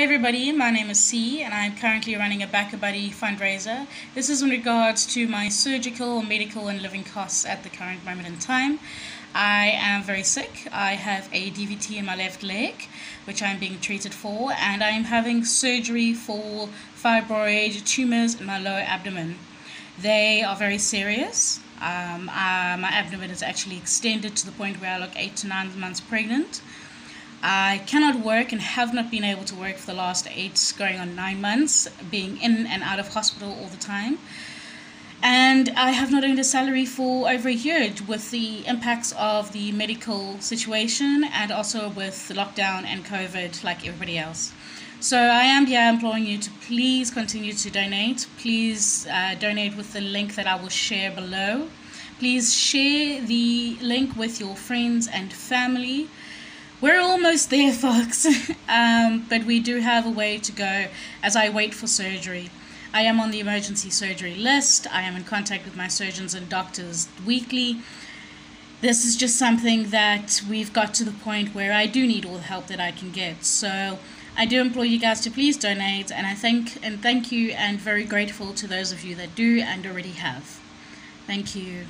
Hi everybody, my name is Cee and I'm currently running a BackaBuddy fundraiser. This is in regards to my surgical, medical and living costs at the current moment in time. I am very sick. I have a DVT in my left leg, which I'm being treated for, and I'm having surgery for fibroid tumors in my lower abdomen. They are very serious. Um, uh, my abdomen is actually extended to the point where I look eight to nine months pregnant. I cannot work and have not been able to work for the last eight, going on nine months, being in and out of hospital all the time. And I have not earned a salary for over a year with the impacts of the medical situation and also with the lockdown and COVID, like everybody else. So I am here imploring you to please continue to donate. Please uh, donate with the link that I will share below. Please share the link with your friends and family. We're almost there, folks, um, but we do have a way to go as I wait for surgery. I am on the emergency surgery list. I am in contact with my surgeons and doctors weekly. This is just something that we've got to the point where I do need all the help that I can get. So I do implore you guys to please donate, and I thank and thank you, and very grateful to those of you that do and already have. Thank you.